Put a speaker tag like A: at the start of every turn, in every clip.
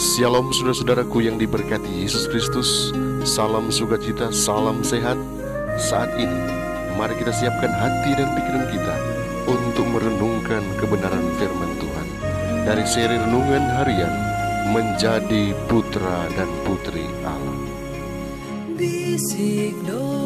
A: Shalom saudara-saudaraku yang diberkati Yesus Kristus. Salam sukacita, salam sehat. Saat ini, mari kita siapkan hati dan pikiran kita Untuk merenungkan kebenaran firman Tuhan. Dari seri Renungan Harian Menjadi Putra dan Putri Allah.
B: Bisik doa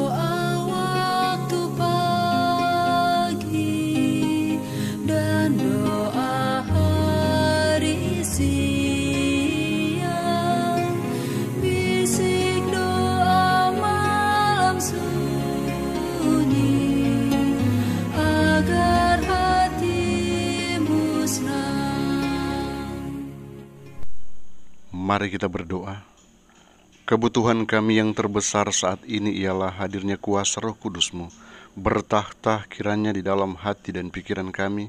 A: Mari kita berdoa. Kebutuhan kami yang terbesar saat ini ialah hadirnya kuasa roh kudusmu. Bertahta kiranya di dalam hati dan pikiran kami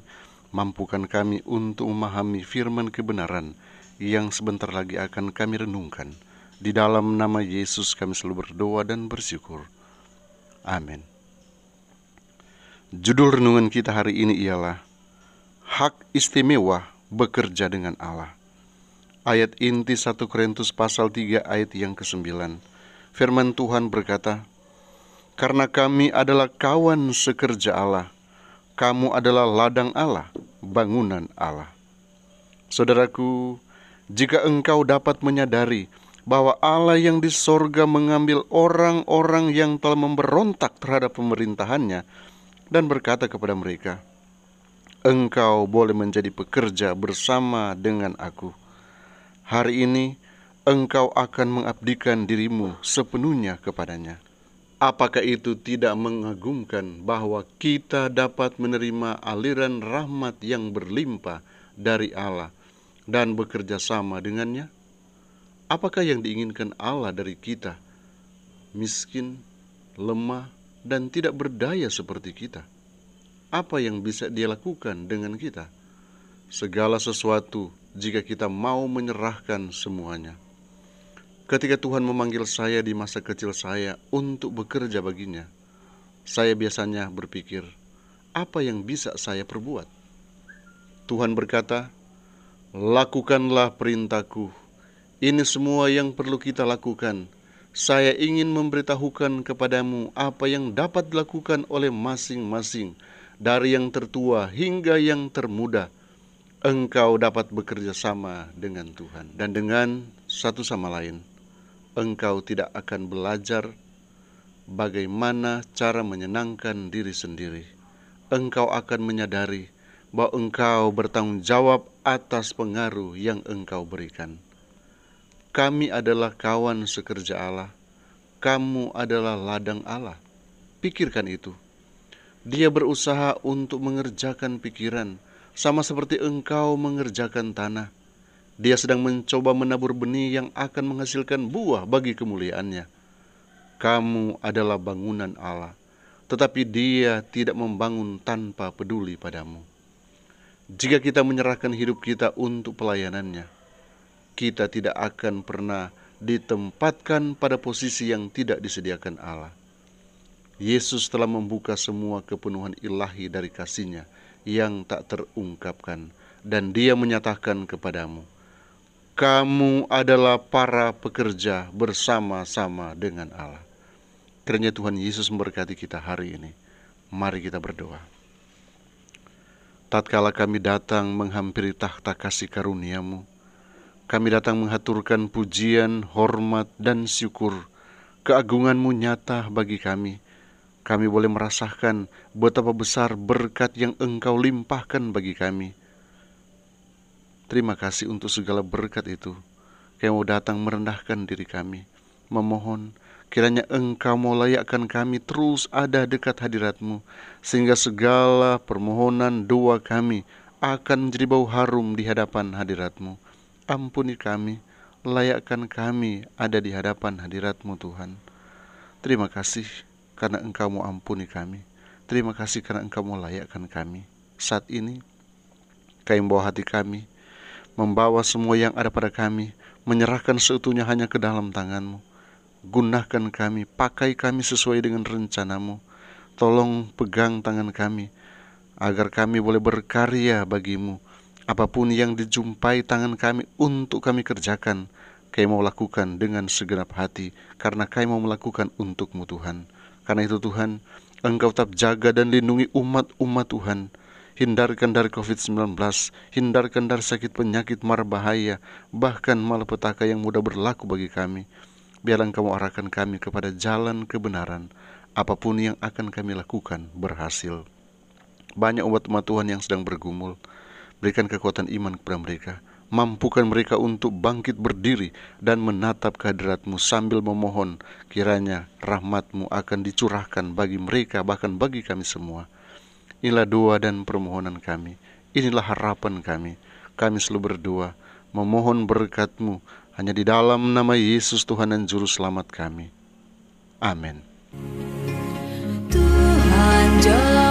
A: Mampukan kami untuk memahami firman kebenaran Yang sebentar lagi akan kami renungkan. Di dalam nama Yesus kami selalu berdoa dan bersyukur. Amin. Judul renungan kita hari ini ialah Hak istimewa bekerja dengan Allah Ayat inti 1 Korintus pasal 3 ayat yang ke-9. Firman Tuhan berkata, Karena kami adalah kawan sekerja Allah, kamu adalah ladang Allah, bangunan Allah. Saudaraku, jika engkau dapat menyadari bahwa Allah yang di sorga mengambil orang-orang yang telah memberontak terhadap pemerintahannya dan berkata kepada mereka, Engkau boleh menjadi pekerja bersama dengan aku hari ini engkau akan mengabdikan dirimu sepenuhnya kepadanya. Apakah itu tidak mengagumkan bahwa kita dapat menerima aliran rahmat yang berlimpah dari Allah dan bekerja sama dengannya? Apakah yang diinginkan Allah dari kita? Miskin, lemah, dan tidak berdaya seperti kita. Apa yang bisa Dia lakukan dengan kita? Segala sesuatu jika kita mau menyerahkan semuanya. Ketika Tuhan memanggil saya di masa kecil saya untuk bekerja baginya, saya biasanya berpikir, apa yang bisa saya perbuat? Tuhan berkata, Lakukanlah perintahku. Ini semua yang perlu kita lakukan. Saya ingin memberitahukan kepadamu apa yang dapat dilakukan oleh masing-masing, dari yang tertua hingga yang termuda, engkau dapat bekerja sama dengan Tuhan dan dengan satu sama lain. Engkau tidak akan belajar bagaimana cara menyenangkan diri sendiri. Engkau akan menyadari bahwa engkau bertanggung jawab atas pengaruh yang engkau berikan. Kami adalah kawan sekerja Allah. Kamu adalah ladang Allah. Pikirkan itu. Dia berusaha untuk mengerjakan pikiran, sama seperti engkau mengerjakan tanah. Dia sedang mencoba menabur benih yang akan menghasilkan buah bagi kemuliaannya. Kamu adalah bangunan Allah, tetapi Dia tidak membangun tanpa peduli padamu. Jika kita menyerahkan hidup kita untuk pelayanannya, kita tidak akan pernah ditempatkan pada posisi yang tidak disediakan Allah. Yesus telah membuka semua kepenuhan ilahi dari kasihnya yang tak terungkapkan dan dia menyatakan kepadamu kamu adalah para pekerja bersama-sama dengan Allah. Kiranya Tuhan Yesus memberkati kita hari ini. Mari kita berdoa. Tatkala kami datang menghampiri tahta kasih karuniamu, kami datang menghaturkan pujian, hormat, dan syukur. Keagunganmu nyata bagi kami kami boleh merasakan betapa besar berkat yang Engkau limpahkan bagi kami. Terima kasih untuk segala berkat itu. Kami mau datang merendahkan diri kami, memohon kiranya Engkau mau layakkan kami terus ada dekat hadiratmu, sehingga segala permohonan doa kami akan menjadi bau harum di hadapan hadiratmu. Ampuni kami, layakkan kami ada di hadapan hadiratmu Tuhan. Terima kasih karena Engkau mau ampuni kami. Terima kasih karena Engkau mau layakkan kami. Saat ini, kami membawa hati kami, membawa semua yang ada pada kami, menyerahkan seutuhnya hanya ke dalam tanganmu. Gunakan kami, pakai kami sesuai dengan rencanamu. Tolong pegang tangan kami, agar kami boleh berkarya bagimu, Apa pun yang dijumpai tangan kami untuk kami kerjakan, kami mau lakukan dengan segenap hati, karena kami mau melakukan untukmu Tuhan. Karena itu Tuhan, Engkau tetap jaga dan lindungi umat-umat Tuhan. Hindarkan dari COVID-19, hindarkan dari sakit penyakit mara bahaya, bahkan malapetaka yang mudah berlaku bagi kami. Biarlah Engkau arahkan kami kepada jalan kebenaran, apa pun yang akan kami lakukan berhasil. Banyak umat-umat Tuhan yang sedang bergumul, Berikan kekuatan iman kepada mereka. Mampukan mereka untuk bangkit berdiri dan menatap kehadiratmu sambil memohon kiranya rahmatmu akan dicurahkan bagi mereka bahkan bagi kami semua. Inilah doa dan permohonan kami. Inilah harapan kami. Kami selalu berdoa memohon berkatmu hanya di dalam nama Yesus Tuhan dan Juru Selamat kami. Amin.
B: Tuhan jawab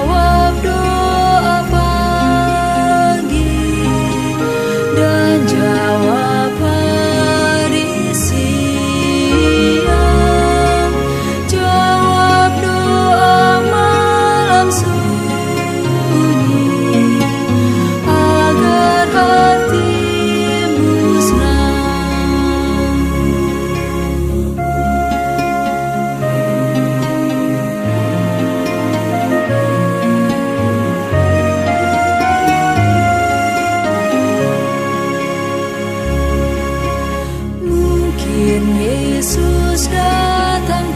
B: Yesus datang